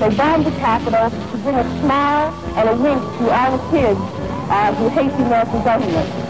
They bomb the Capitol to bring a smile and a wink to all the kids uh, who hate the American government.